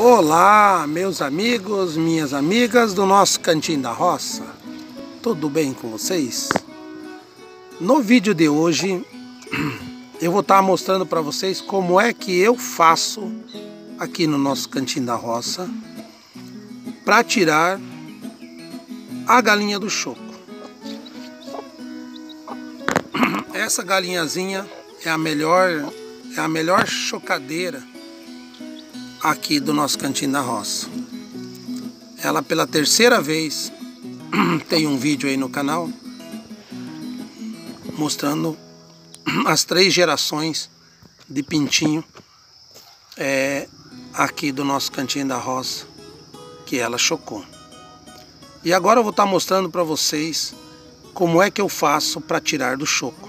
Olá, meus amigos, minhas amigas do nosso Cantinho da Roça. Tudo bem com vocês? No vídeo de hoje, eu vou estar mostrando para vocês como é que eu faço aqui no nosso Cantinho da Roça para tirar a galinha do choco. Essa galinhazinha é a melhor, é a melhor chocadeira aqui do nosso cantinho da roça. Ela pela terceira vez tem um vídeo aí no canal mostrando as três gerações de pintinho é, aqui do nosso cantinho da roça que ela chocou. E agora eu vou estar mostrando para vocês como é que eu faço para tirar do choco.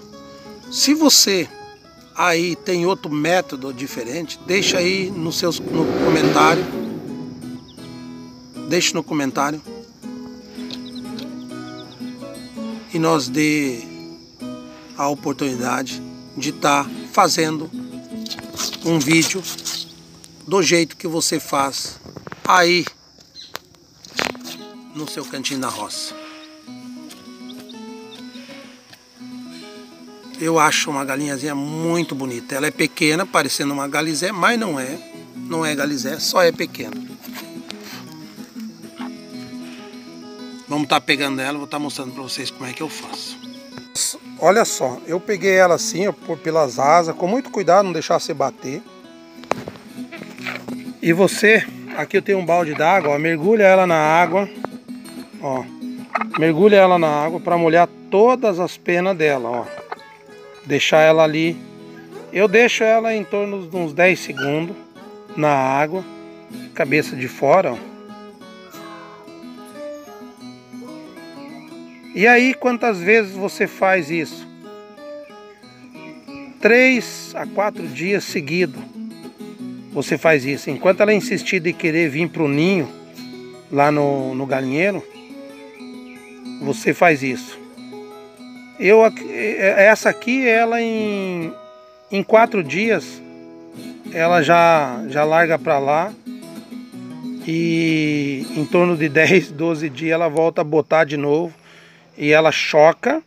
Se você aí tem outro método diferente, deixa aí no, seus, no comentário. Deixe no comentário. E nós dê a oportunidade de estar tá fazendo um vídeo do jeito que você faz aí no seu cantinho da roça. Eu acho uma galinhazinha muito bonita. Ela é pequena, parecendo uma galizé, mas não é. Não é galizé, só é pequena. Vamos estar tá pegando ela, vou estar tá mostrando para vocês como é que eu faço. Olha só, eu peguei ela assim, ó, por pelas asas, com muito cuidado, não deixar você bater. E você, aqui eu tenho um balde d'água, mergulha ela na água, ó. Mergulha ela na água para molhar todas as penas dela, ó deixar ela ali. Eu deixo ela em torno de uns 10 segundos na água, cabeça de fora. Ó. E aí, quantas vezes você faz isso? Três a quatro dias seguidos você faz isso. Enquanto ela insistir de querer vir para o ninho, lá no, no galinheiro, você faz isso. Eu, essa aqui, ela em, em quatro dias, ela já, já larga para lá. E em torno de 10, 12 dias ela volta a botar de novo. E ela choca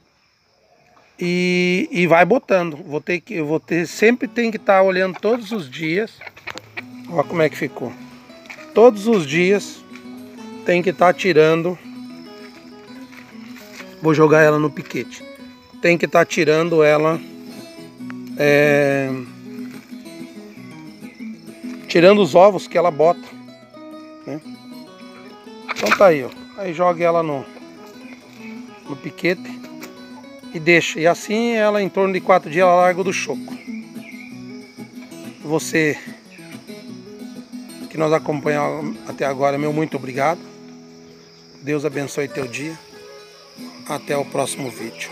e, e vai botando. Vou ter que, eu vou ter, sempre tem que estar tá olhando todos os dias. Olha como é que ficou. Todos os dias tem que estar tá tirando. Vou jogar ela no piquete tem que estar tá tirando ela é, tirando os ovos que ela bota né? então tá aí ó. Aí joga ela no no piquete e deixa. E assim ela em torno de quatro dias ela larga do choco. Você que nos acompanhou até agora meu muito obrigado. Deus abençoe teu dia. Até o próximo vídeo